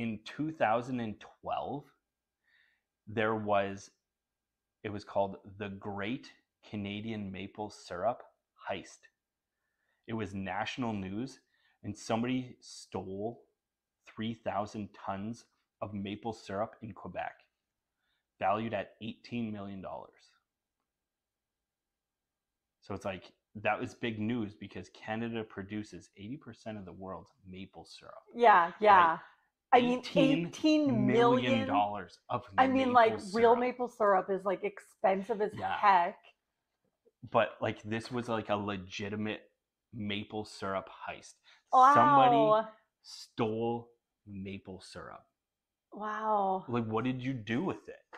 in 2012 there was it was called the Great Canadian Maple Syrup Heist. It was national news and somebody stole 3,000 tons of maple syrup in Quebec, valued at $18 million. So it's like that was big news because Canada produces 80% of the world's maple syrup. Yeah, yeah. I mean, eighteen Million dollars of I mean, like maple real maple syrup is like expensive as Yeah. heck. But like this was like a legitimate maple syrup heist. Wow. Somebody stole maple syrup. Wow. Like what did you do with it?